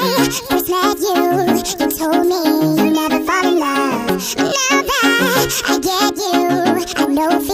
I first met you, you told me you never fall in love. Now that I get you, I know.